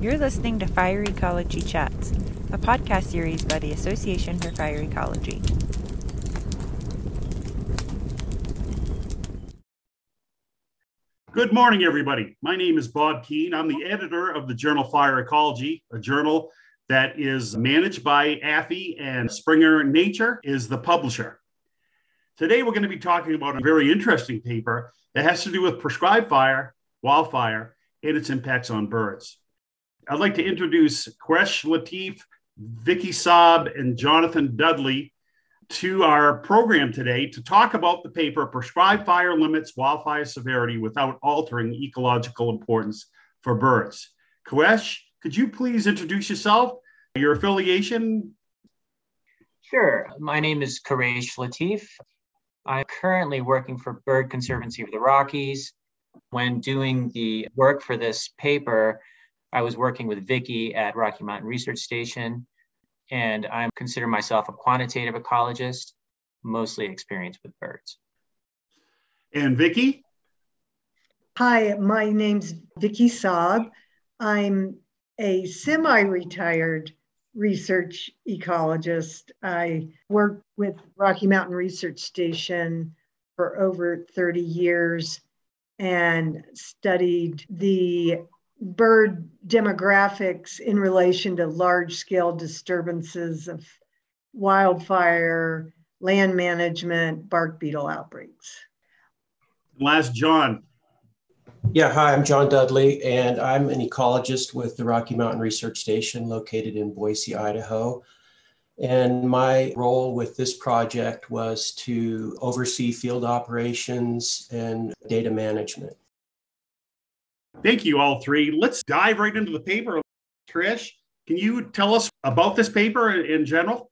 You're listening to Fire Ecology Chats, a podcast series by the Association for Fire Ecology. Good morning, everybody. My name is Bob Keane. I'm the editor of the journal Fire Ecology, a journal that is managed by AFE and Springer Nature is the publisher. Today, we're going to be talking about a very interesting paper that has to do with prescribed fire, wildfire, and its impacts on birds. I'd like to introduce Quresh Latif, Vicky Saab, and Jonathan Dudley to our program today to talk about the paper Prescribed Fire Limits Wildfire Severity Without Altering Ecological Importance for Birds. Quresh, could you please introduce yourself, your affiliation? Sure. My name is Quresh Latif. I'm currently working for Bird Conservancy of the Rockies. When doing the work for this paper, I was working with Vicky at Rocky Mountain Research Station, and I consider myself a quantitative ecologist, mostly experienced with birds. And Vicky? Hi, my name's Vicky Saab. I'm a semi-retired research ecologist. I worked with Rocky Mountain Research Station for over 30 years and studied the bird demographics in relation to large scale disturbances of wildfire, land management, bark beetle outbreaks. Last, John. Yeah, hi, I'm John Dudley, and I'm an ecologist with the Rocky Mountain Research Station located in Boise, Idaho. And my role with this project was to oversee field operations and data management. Thank you, all three. Let's dive right into the paper. Quresh, can you tell us about this paper in general?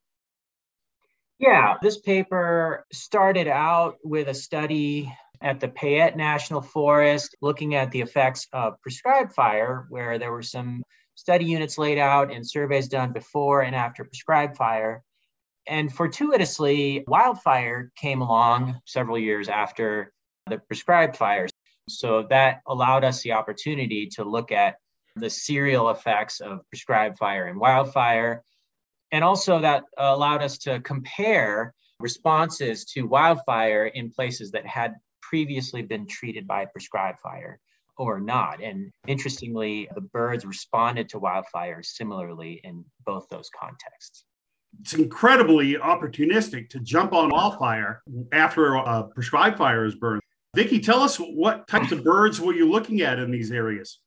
Yeah, this paper started out with a study at the Payette National Forest looking at the effects of prescribed fire, where there were some study units laid out and surveys done before and after prescribed fire. And fortuitously, wildfire came along several years after the prescribed fires. So that allowed us the opportunity to look at the serial effects of prescribed fire and wildfire. And also that allowed us to compare responses to wildfire in places that had previously been treated by prescribed fire or not. And interestingly, the birds responded to wildfire similarly in both those contexts. It's incredibly opportunistic to jump on wildfire after a prescribed fire is burned. Vicki, tell us what types of birds were you looking at in these areas?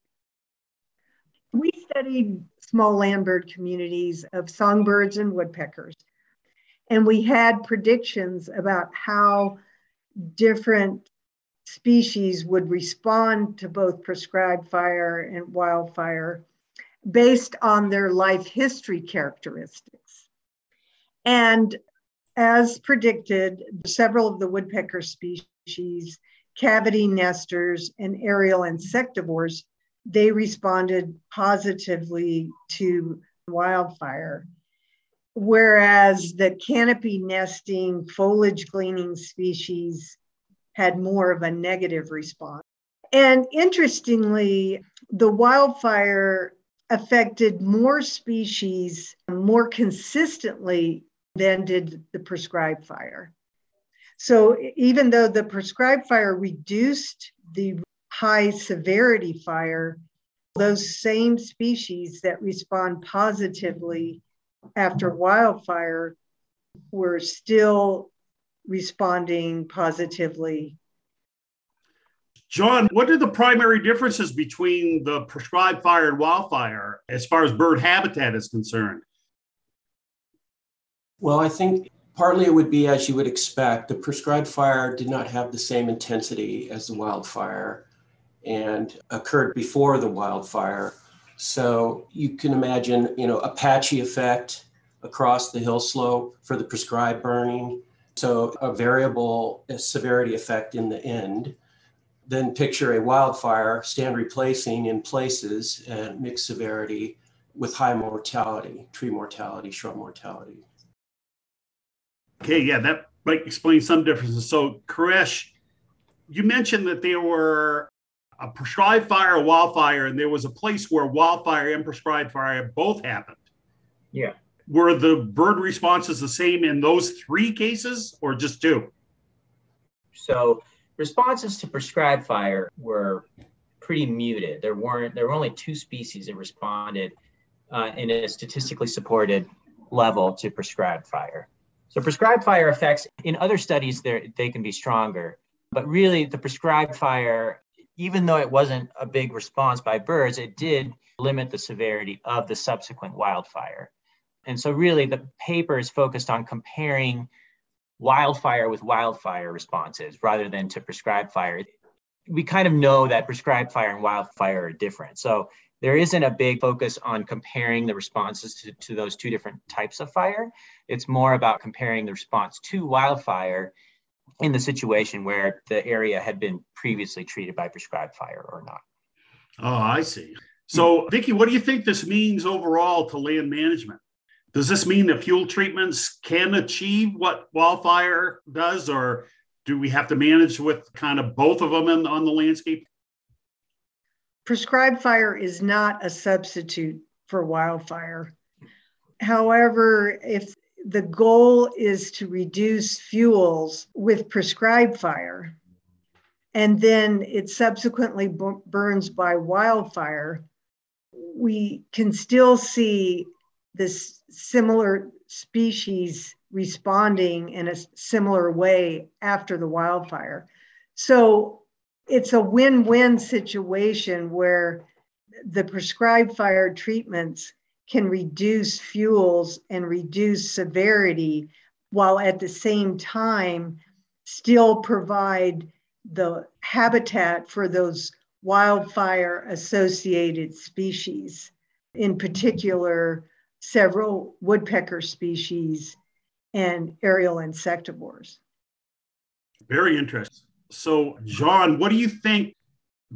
We studied small land bird communities of songbirds and woodpeckers. And we had predictions about how different species would respond to both prescribed fire and wildfire based on their life history characteristics. And as predicted, several of the woodpecker species cavity nesters, and aerial insectivores, they responded positively to wildfire. Whereas the canopy nesting, foliage gleaning species had more of a negative response. And interestingly, the wildfire affected more species more consistently than did the prescribed fire. So even though the prescribed fire reduced the high severity fire, those same species that respond positively after wildfire were still responding positively. John, what are the primary differences between the prescribed fire and wildfire as far as bird habitat is concerned? Well, I think Partly it would be as you would expect. The prescribed fire did not have the same intensity as the wildfire and occurred before the wildfire. So you can imagine, you know, a patchy effect across the hill slope for the prescribed burning. So a variable severity effect in the end. Then picture a wildfire stand replacing in places and mixed severity with high mortality, tree mortality, shrub mortality. Okay, yeah, that might explain some differences. So, Quresh, you mentioned that there were a prescribed fire, a wildfire, and there was a place where wildfire and prescribed fire both happened. Yeah. Were the bird responses the same in those three cases or just two? So responses to prescribed fire were pretty muted. There weren't there were only two species that responded uh, in a statistically supported level to prescribed fire. So prescribed fire effects in other studies there they can be stronger, but really the prescribed fire, even though it wasn't a big response by birds, it did limit the severity of the subsequent wildfire. And so really the paper is focused on comparing wildfire with wildfire responses rather than to prescribed fire. We kind of know that prescribed fire and wildfire are different. So there isn't a big focus on comparing the responses to, to those two different types of fire. It's more about comparing the response to wildfire in the situation where the area had been previously treated by prescribed fire or not. Oh, I see. So, Vicki, what do you think this means overall to land management? Does this mean that fuel treatments can achieve what wildfire does, or do we have to manage with kind of both of them in, on the landscape? prescribed fire is not a substitute for wildfire. However, if the goal is to reduce fuels with prescribed fire, and then it subsequently burns by wildfire, we can still see this similar species responding in a similar way after the wildfire. So it's a win-win situation where the prescribed fire treatments can reduce fuels and reduce severity while at the same time still provide the habitat for those wildfire associated species, in particular, several woodpecker species and aerial insectivores. Very interesting. So, John, what do you think?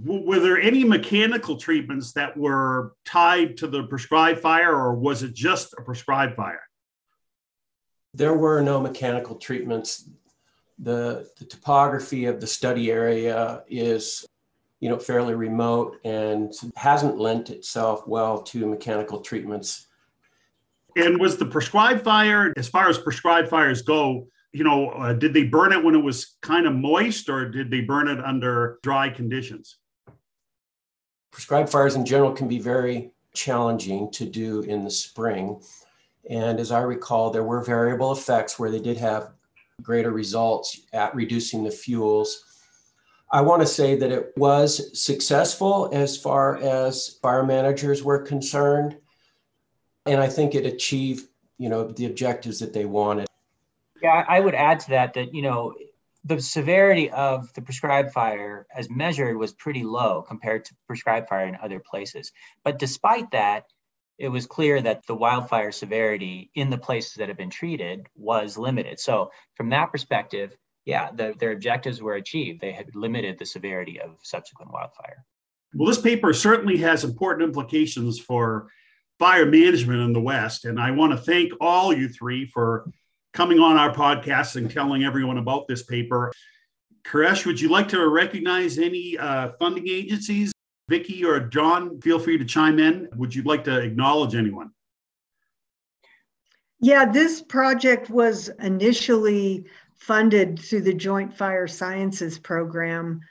Were there any mechanical treatments that were tied to the prescribed fire, or was it just a prescribed fire? There were no mechanical treatments. The, the topography of the study area is you know fairly remote and hasn't lent itself well to mechanical treatments and was the prescribed fire as far as prescribed fires go you know, uh, did they burn it when it was kind of moist or did they burn it under dry conditions? Prescribed fires in general can be very challenging to do in the spring. And as I recall, there were variable effects where they did have greater results at reducing the fuels. I want to say that it was successful as far as fire managers were concerned. And I think it achieved, you know, the objectives that they wanted. Yeah, I would add to that that, you know, the severity of the prescribed fire as measured was pretty low compared to prescribed fire in other places. But despite that, it was clear that the wildfire severity in the places that have been treated was limited. So, from that perspective, yeah, the, their objectives were achieved. They had limited the severity of subsequent wildfire. Well, this paper certainly has important implications for fire management in the West. And I want to thank all you three for coming on our podcast and telling everyone about this paper. Quresh, would you like to recognize any uh, funding agencies? Vicki or John, feel free to chime in. Would you like to acknowledge anyone? Yeah, this project was initially funded through the Joint Fire Sciences Program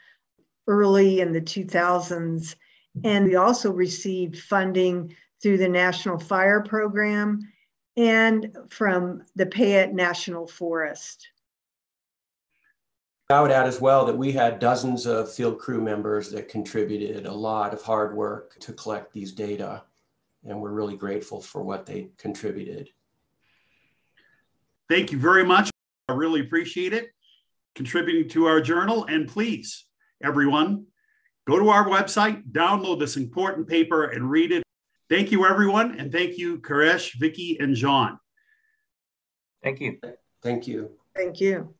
early in the 2000s. And we also received funding through the National Fire Program and from the Payette National Forest. I would add as well that we had dozens of field crew members that contributed a lot of hard work to collect these data, and we're really grateful for what they contributed. Thank you very much. I really appreciate it contributing to our journal. And please, everyone, go to our website, download this important paper, and read it. Thank you, everyone. And thank you, Quresh, Vicky, and John. Thank you. Thank you. Thank you.